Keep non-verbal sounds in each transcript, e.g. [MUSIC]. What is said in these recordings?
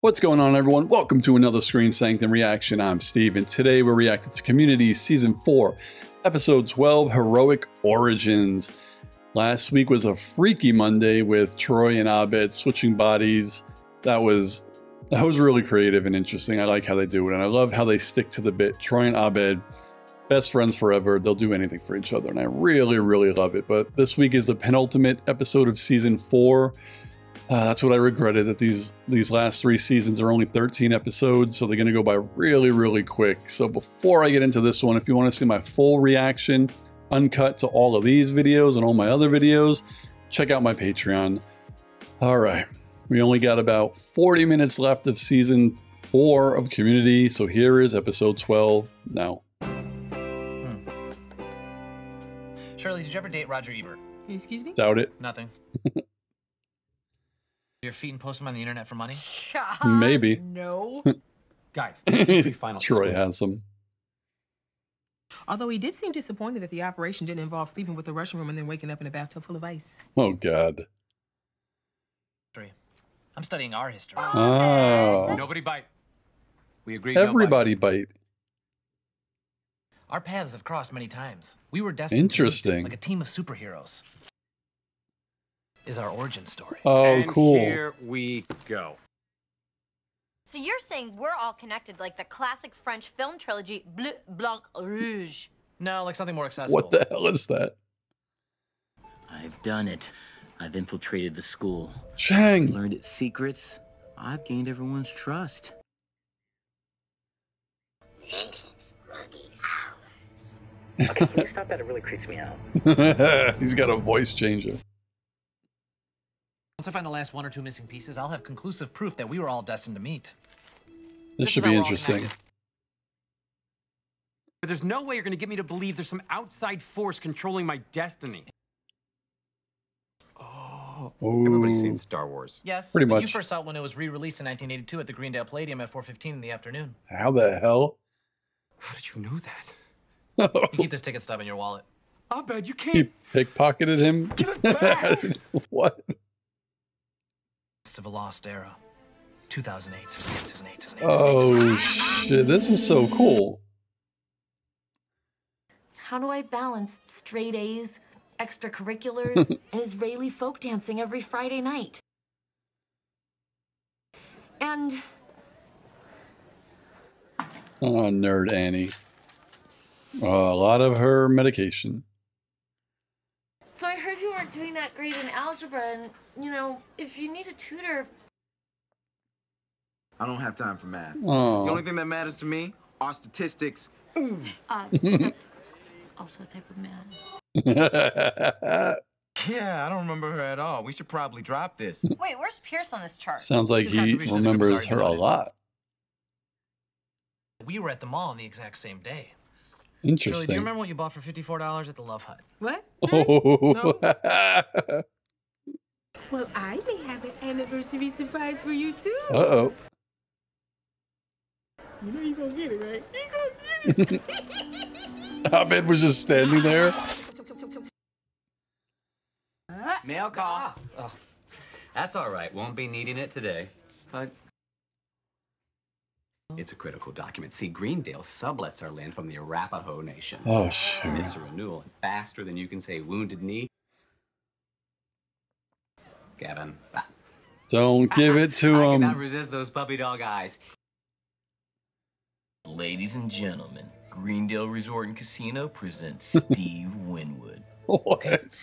What's going on, everyone? Welcome to another Screen Sanctum reaction. I'm Steve, and today we're reacting to Community Season 4, Episode 12 Heroic Origins. Last week was a freaky Monday with Troy and Abed switching bodies. That was that was really creative and interesting. I like how they do it, and I love how they stick to the bit. Troy and Abed, best friends forever. They'll do anything for each other, and I really, really love it. But this week is the penultimate episode of Season 4. Uh, that's what I regretted that these these last three seasons are only 13 episodes, so they're going to go by really, really quick. So before I get into this one, if you want to see my full reaction, uncut to all of these videos and all my other videos, check out my Patreon. All right, we only got about 40 minutes left of season four of Community, so here is episode 12 now. Shirley, did you ever date Roger Ebert? Excuse me? Doubt it. Nothing. [LAUGHS] Your feet and post them on the internet for money? Maybe. No. [LAUGHS] Guys, this is the final [LAUGHS] Troy has some. Although he did seem disappointed that the operation didn't involve sleeping with a Russian woman and then waking up in a bathtub full of ice. Oh, God. I'm studying our history. Oh. oh. Nobody bite. We agreed. Everybody bite. Our paths have crossed many times. We were destined to Interesting. like a team of superheroes. Is our origin story. Oh, and cool. Here we go. So you're saying we're all connected like the classic French film trilogy Bleu, Blanc, Rouge. No, like something more accessible. What the hell is that? I've done it. I've infiltrated the school, Chang! learned its secrets. I've gained everyone's trust. [LAUGHS] Okay, can you stop that? It really creeps me out. [LAUGHS] He's got a voice changer. Once I find the last one or two missing pieces, I'll have conclusive proof that we were all destined to meet. This This should be interesting. But there's no way you're gonna get me to believe there's some outside force controlling my destiny. Oh, everybody's seen Star Wars. Yes. Pretty much. You first saw it when it was re-released in 1982 at the Greendale Palladium at 4:15 in the afternoon. How the hell? How did you know that? [LAUGHS] You keep this ticket stub in your wallet. I bet you can't. He pickpocketed him? Give it back! [LAUGHS] what? Of a lost era. 2008. 2008. 2008. Oh shit, this is so cool. How do I balance straight A's, extracurriculars, [LAUGHS] and Israeli folk dancing every Friday night? And Oh, nerd Annie. Uh, a lot of her medication. So I heard you weren't doing that great in algebra, and you know, if you need a tutor, I don't have time for math. The Oh, only thing that matters to me are statistics. uh, [LAUGHS] that's also a type of math. [LAUGHS] Yeah, I don't remember her at all. We should probably drop this. [LAUGHS] Wait, where's Pierce on this chart? Sounds like he contribution to the group remembers her a lot. We were at the mall on the exact same day. Shirley, do you remember what you bought for $54 at the Love Hut? What? Oh. [LAUGHS] Well, I may have an anniversary surprise for you too. Uh oh. You know you gonna get it, right? You gonna get it. [LAUGHS] Abed was just standing there. [LAUGHS] Mail call. Oh, That's all right. Won't be needing it today. But Mm-hmm. it's a critical document. See, Greendale sublets our land from the Arapaho Nation. Oh shoot. It's a renewal faster than you can say wounded knee. Gavin. Don't give it to I cannot resist those puppy dog eyes. Ladies and gentlemen, Greendale Resort and Casino presents [LAUGHS] Steve Winwood. What?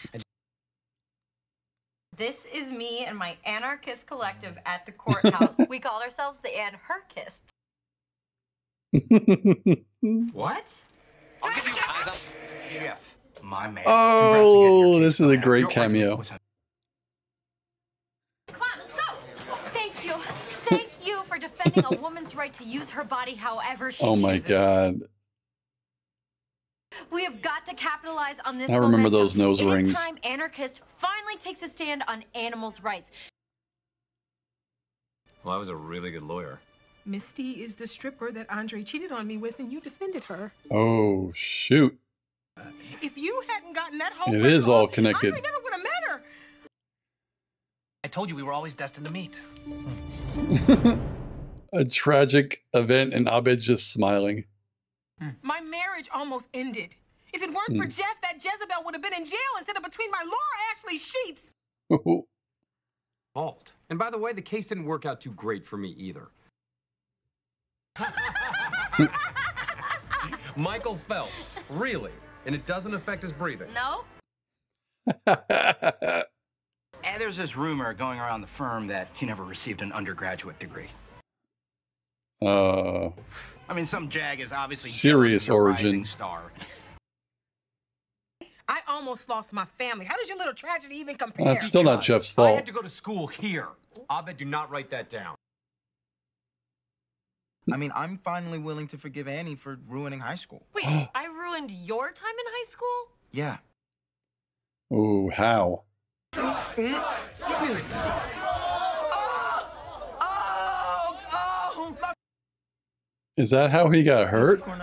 This is me and my anarchist collective at the [LAUGHS] courthouse. we called ourselves the Anarchists. [LAUGHS] What? I'll give you eyes up. Chef, my man. oh, this is a great cameo. Come on, let's go. Thank you. Thank you for defending a woman's right to use her body however she Oh my chooses. god. We have got to capitalize on this. I remember momentum. those nose It is rings. time anarchist finally takes a stand on animals' rights. Well, I was a really good lawyer. Misty is the stripper that Andre cheated on me with, and you defended her. Oh shoot. If you hadn't gotten that whole It person all connected. Andre never would have met her. I told you we were always destined to meet. [LAUGHS] a tragic event and Abed's just smiling. My marriage almost ended. If it weren't for Mm. Jeff, that Jezebel would have been in jail instead of between my Laura Ashley sheets. [LAUGHS] Fault. And by the way, the case didn't work out too great for me either. Michael Phelps, really? And it doesn't affect his breathing? No? [LAUGHS] And there's this rumor going around the firm that he never received an undergraduate degree. uh, I mean, some jag is obviously Serious jealous of your origin. Star. I almost lost my family. How does your little tragedy even compare? that's still not Jeff's fault. I had to go to school here. Abed, do not write that down. I mean, I'm finally willing to forgive Annie for ruining high school. [GASPS] Wait, [GASPS] I ruined your time in high school? Yeah. Ooh, how? My Is that how he got hurt? [LAUGHS]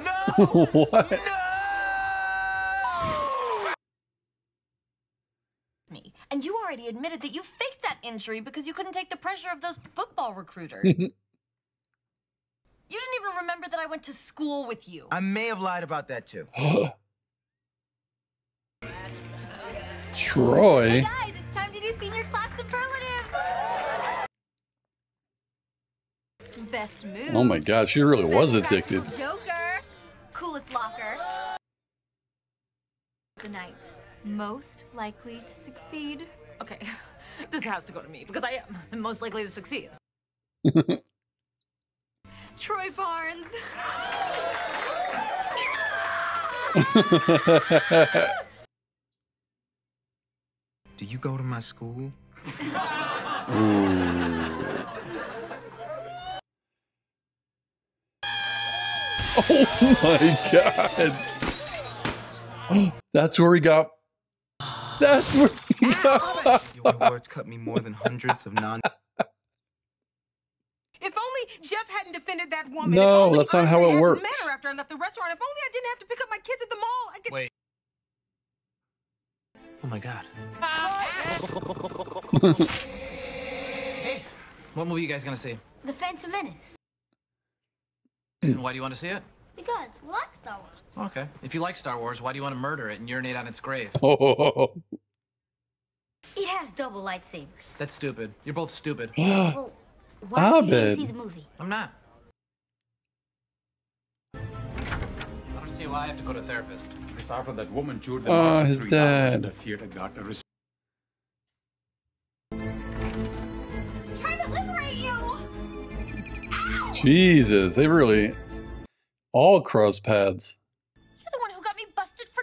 No! [LAUGHS] what? No! Me. And you already admitted that you faked that injury because you couldn't take the pressure of those football recruiters. [LAUGHS] you didn't even remember that I went to school with you. I may have lied about that too. [GASPS] Troy? Guys, it's time to do senior class superlatives. Best move. Oh my god, she really was addicted. Joker. Coolest locker. The night most likely to succeed. Okay, [LAUGHS] this has to go to me because I am most likely to succeed. [LAUGHS] Troy Barnes. [LAUGHS] Do you go to my school? Oh my god. [GASPS] That's where he got. That's where he got. Your words cut me more than hundreds of non. If only Jeff hadn't defended that woman. No, that's not how it works. Met her after I left the restaurant. If only I didn't have to pick up my kids at the mall. I could. Wait. Oh my god. [LAUGHS] Hey, what movie you guys gonna see? The Phantom Menace. And why do you want to see it? Because we like Star Wars. Okay. If you like Star Wars, why do you want to murder it and urinate on its grave? [LAUGHS] Oh. It has double lightsabers. That's stupid. You're both stupid. [GASPS] well, why don't you see the movie? I'm not. I don't see why I have to go to a therapist. Just after that woman chewed the Ah, his three times in dad. The theater got a Trying to liberate you. Ow! Jesus, they really all cross paths. You're the one who got me busted for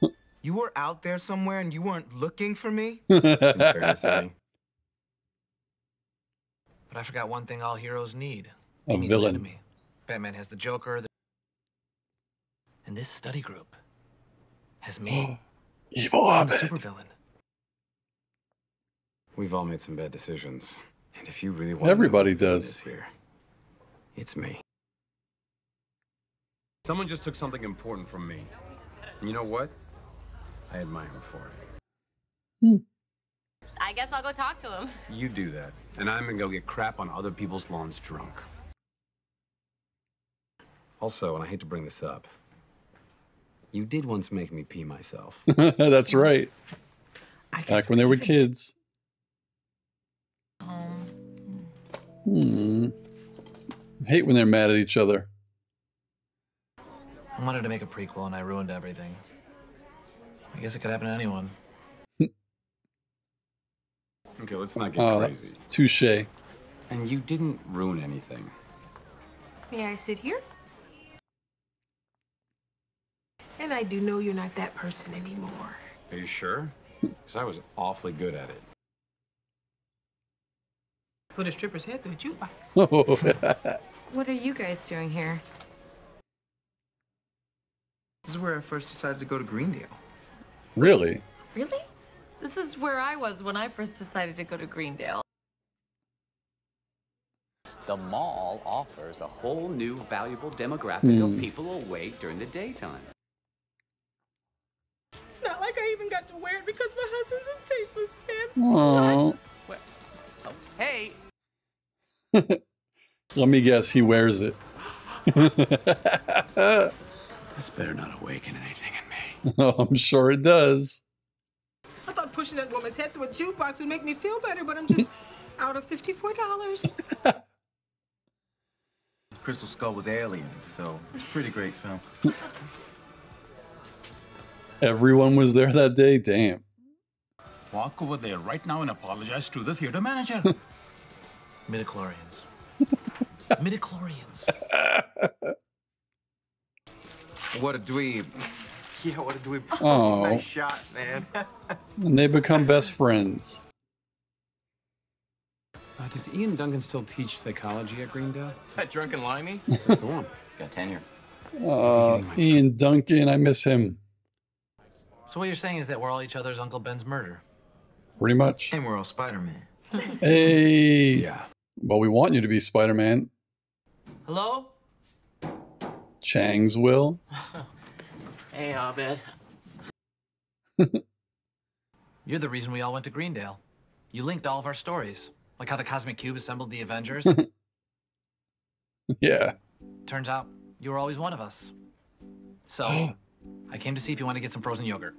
drugs. You were out there somewhere and you weren't looking for me? in fairness, Eddie. But I forgot one thing all heroes need. A need villain. enemy. Batman has the Joker. The... And this study group has me. [GASPS] Evil I'm a Abed. supervillain. We've all made some bad decisions. And if you really want Everybody does. here, it's me. Someone just took something important from me. And you know what? I admire him for it. Hmm. I guess I'll go talk to him. You do that, and I'm gonna go get crap on other people's lawns drunk. Also, and I hate to bring this up, you did once make me pee myself. [LAUGHS] That's right. I Back when they were kids. Um, Hmm. I hate when they're mad at each other. I wanted to make a prequel and I ruined everything. I guess it could happen to anyone. Okay, let's not get Oh, crazy. touche. And you didn't ruin anything. May I sit here? And I do know you're not that person anymore. Are you sure? Because I was awfully good at it. Put a stripper's head through a jukebox. [LAUGHS] what are you guys doing here? This is where I first decided to go to Greendale. really? Really? This is where I was when I first decided to go to Greendale. The mall offers a whole new valuable demographic Hmm. of people awake during the daytime. It's not like I even got to wear it because my husband's a tasteless pants. Aww. Oh, hey, [LAUGHS] Let me guess, he wears it. [LAUGHS] This better not awaken anything in me. oh, [LAUGHS] I'm sure it does. I thought pushing that woman's head through a jukebox would make me feel better, but I'm just [LAUGHS] out of $54. [LAUGHS] Crystal Skull was aliens, so it's a pretty great film. Everyone was there that day. Damn. Walk over there right now and apologize to the theater manager. Midichlorians. Midichlorians. What a dweeb. Yeah, what a dweeb. Oh. nice shot, man. [LAUGHS] And they become best friends. Uh, does Ian Duncan still teach psychology at Greendale? That drunken limey? [LAUGHS] That's the one. He's got tenure. Uh, Ian Duncan, I miss him So what you're saying is that we're all each other's Uncle Ben's murder. pretty much. And we're all Spider-Man. Hey. [LAUGHS] Yeah. Well, we want you to be Spider Man. Hello? Chang's will. [LAUGHS] Hey, Abed. [LAUGHS] You're the reason we all went to Greendale. You linked all of our stories, like how the Cosmic Cube assembled the Avengers. [LAUGHS] Yeah. Turns out you were always one of us. So, [GASPS] I came to see if you want to get some frozen yogurt.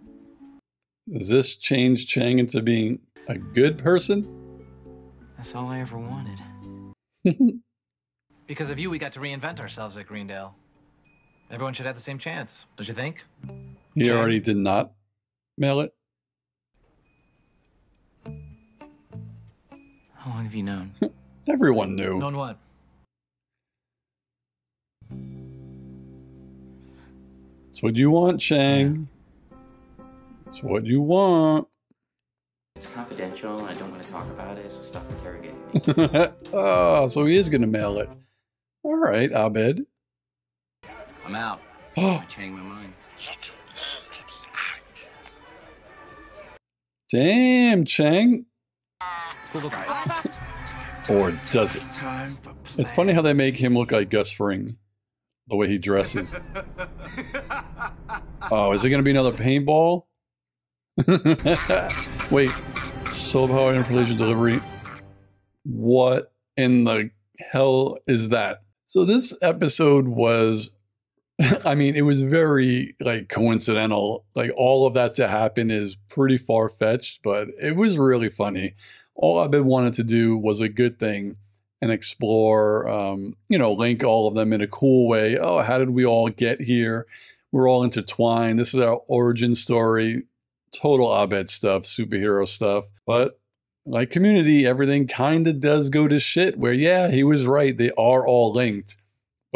Does this change Chang into being a good person? That's all I ever wanted. because of you, we got to reinvent ourselves at Greendale. Everyone should have the same chance, don't you think? He already did not mail it. How long have you known? [LAUGHS] Everyone knew. known what? It's what you want, Chang. It's what you want. It's confidential and I don't want to talk about it, so stop interrogating me. [LAUGHS] oh, so he is going to mail it. All right, Abed. I'm out. [GASPS] Oh. I changed my mind. Damn, Chang. [LAUGHS] Or does it? It's funny how they make him look like Gus Fring, the way he dresses. [LAUGHS] oh, is it going to be another paintball? [LAUGHS] Wait, solar power information delivery. What in the hell is that? So this episode was [LAUGHS] I mean, it was very like coincidental. Like all of that to happen is pretty far fetched, but it was really funny. All I've been wanting to do was a good thing and explore, um, you know, link all of them in a cool way. Oh, how did we all get here? We're all intertwined. This is our origin story. Total Abed stuff, superhero stuff. But like community, everything kind of does go to shit where, yeah, he was right. They are all linked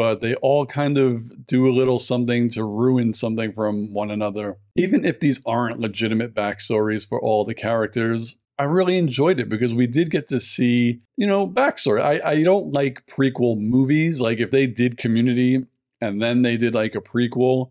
but they all kind of do a little something to ruin something from one another. Even if these aren't legitimate backstories for all the characters, I really enjoyed it because we did get to see, you know, backstory. I, I don't like prequel movies. Like if they did community and then they did like a prequel,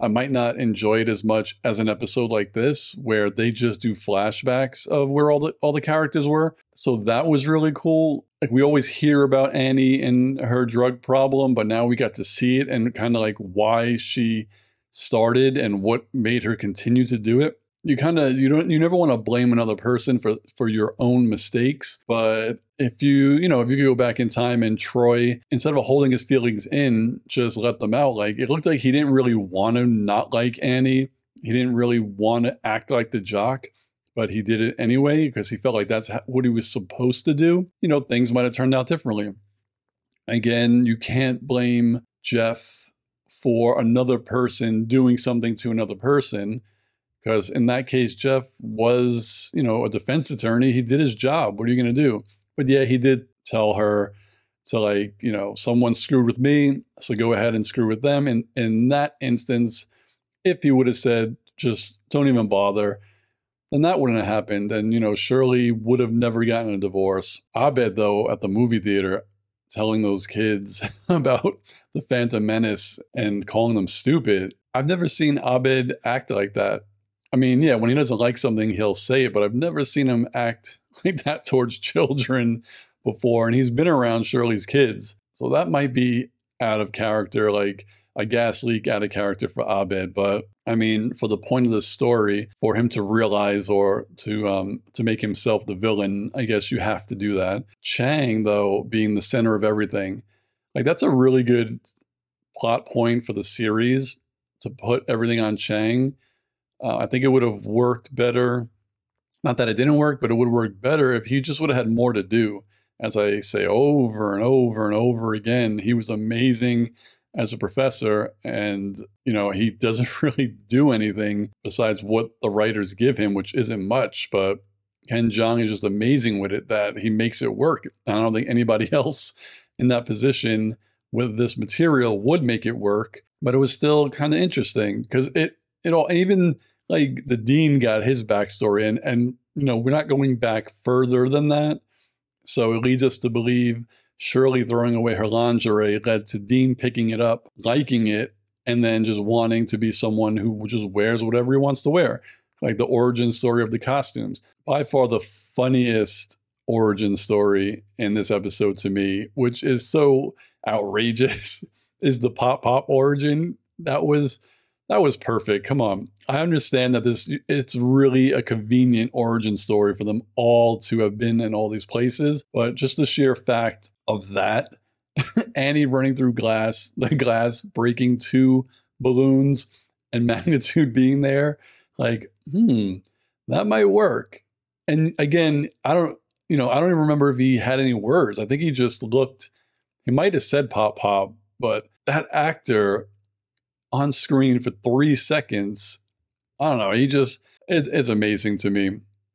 I might not enjoy it as much as an episode like this, where they just do flashbacks of where all the all the characters were. So that was really cool. Like we always hear about Annie and her drug problem, but now we got to see it and kind of like why she started and what made her continue to do it. You kind of you don't you never want to blame another person for for your own mistakes, but if you you know if you could go back in time and Troy instead of holding his feelings in, just let them out. Like it looked like he didn't really want to not like Annie. He didn't really want to act like the jock but he did it anyway because he felt like that's what he was supposed to do. You know, things might have turned out differently. Again, you can't blame Jeff for another person doing something to another person because in that case, Jeff was, you know, a defense attorney. He did his job. What are you going to do? But yeah, he did tell her to like, you know, someone screwed with me, so go ahead and screw with them. And in that instance, if he would have said, just don't even bother, then that wouldn't have happened. And, you know, Shirley would have never gotten a divorce. Abed, though, at the movie theater, telling those kids [LAUGHS] about the Phantom Menace and calling them stupid. I've never seen Abed act like that. I mean, yeah, when he doesn't like something, he'll say it, but I've never seen him act [LAUGHS] like that towards children before. And he's been around Shirley's kids. So that might be out of character. Like, a gas leak out of character for Abed, but I mean, for the point of the story, for him to realize or to um, to make himself the villain, I guess you have to do that. Chang, though, being the center of everything, like that's a really good plot point for the series to put everything on Chang. Uh, I think it would have worked better. Not that it didn't work, but it would work better if he just would have had more to do. As I say over and over and over again, he was amazing as a professor and you know he [LAUGHS] doesn't really do anything besides what the writers give him which isn't much but ken jeong is just amazing with it that he makes it work. I don't think anybody [LAUGHS] else in that position with this material would make it work but it was still kind of interesting because it it all even like the dean got his backstory and and you know we're not going back further than that. So it leads us to believe Shirley throwing away her lingerie led to Dean picking it up, liking it, and then just wanting to be someone who just wears whatever he wants to wear. Like the origin story of the costumes. By far the funniest origin story in this episode to me, which is so outrageous, [LAUGHS] is the Pop Pop origin. That was that was perfect. Come on. I understand that this it's really a convenient origin story for them all to have been in all these places, but just the sheer fact of that [LAUGHS] Annie running through glass, [LAUGHS] the glass breaking two balloons and [LAUGHS] magnitude being there, like, hmm, that might work. And again, I don't, you know, I don't even remember if he had any words. I think he just looked, he might have said pop pop, but that actor on screen for three seconds. I don't know. He just it, it's amazing to me,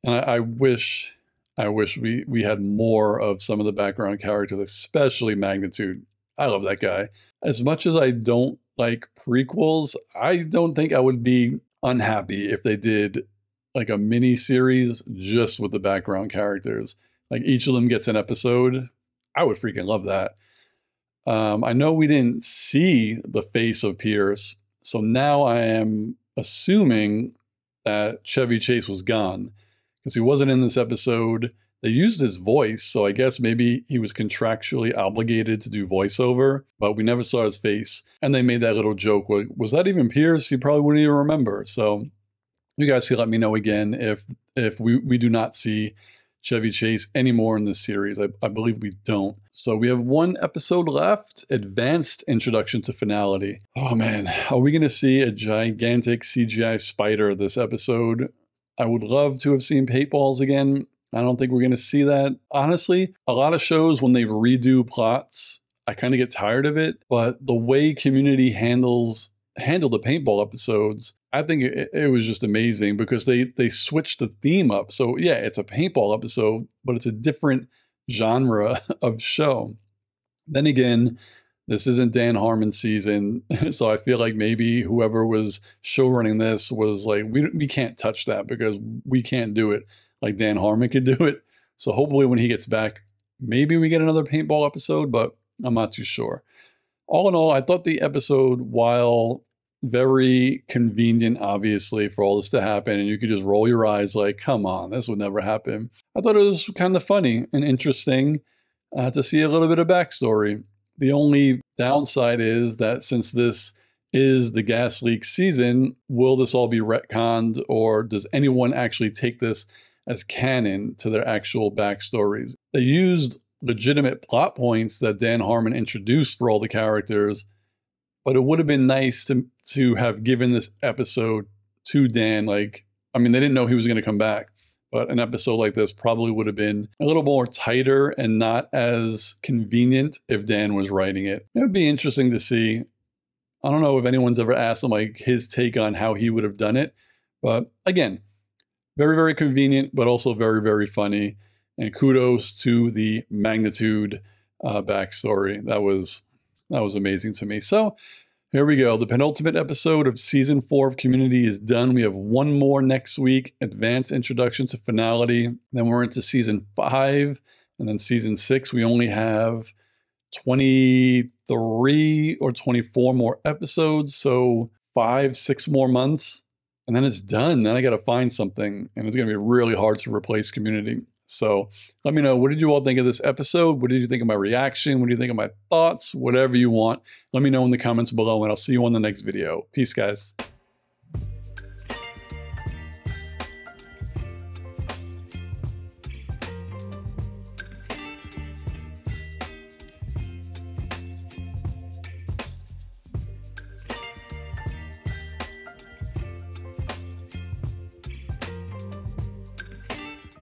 and I, I, wish I wish we we had more of some of the background characters, especially Magnitude. I love that guy. As much as I don't like prequels, I don't think I would be unhappy if they did like a mini series just with the background characters. Like each of them gets an episode. I would freaking love that. Um, I know we didn't see the face of Pierce, so now I am assuming that Chevy Chase was gone because he wasn't in this episode. They used his voice, so I guess maybe he was contractually obligated to do voiceover, but we never saw his face. And they made that little joke. Was that even Pierce? He probably wouldn't even remember. So you guys can let me know again if if we, we do not see Chevy Chase anymore in this series. I, I, believe we don't. So we have one episode left Advanced Introduction to Finality. Oh man, are we going to see a gigantic CGI spider this episode? I would love to have seen paintballs again. I don't think we're going to see that. Honestly, a lot of shows, when they redo plots, I kind of get tired of it. But the way community handles handled the paintball episodes, I think it, it, was just amazing because they they switched the theme up. So yeah, it's a paintball episode, but it's a different genre [LAUGHS] of show. Then again, this isn't Dan Harmon's season, [LAUGHS] so I feel like maybe whoever was show running this was like, we we can't touch that because we can't do it like Dan Harmon could do it. So hopefully when he gets back, maybe we get another paintball episode, but I'm not too sure all in all, I thought the episode, while very convenient, obviously, for all this to happen, and you could just roll your eyes like, come on, this would never happen. I thought it was kind of funny and interesting uh, to see a little bit of backstory. The only downside is that since this is the gas leak season, will this all be retconned, or does anyone actually take this as canon to their actual backstories? They used legitimate plot points that Dan Harmon introduced for all the characters. But it would have been nice to to have given this episode to Dan. Like, I mean, they didn't know he was going to come back, but an episode like this probably would have been a little more tighter and not as convenient if Dan was writing it. It would be interesting to see. I don't know if anyone's ever asked him like his take on how he would have done it, but again, very very convenient, but also very very funny. And kudos to the magnitude uh, backstory. That was that was amazing to me. So here we go. The penultimate episode of season four of Community is done. We have one more next week. Advanced introduction to finality. Then we're into season five, and then season six. We only have 23 or 24 more episodes. So five, six more months and then it's done. Then I got to find something, and it's going to be really hard to replace Community. So let me know what did you all think of this episode? What did you think of my reaction? What do you think of my thoughts? Whatever you want, let me know in the comments below, and I'll see you on the next video. Peace, guys.